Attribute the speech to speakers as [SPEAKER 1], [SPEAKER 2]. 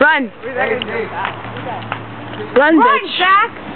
[SPEAKER 1] Run.
[SPEAKER 2] Run,
[SPEAKER 1] Run, bitch.
[SPEAKER 2] Jack!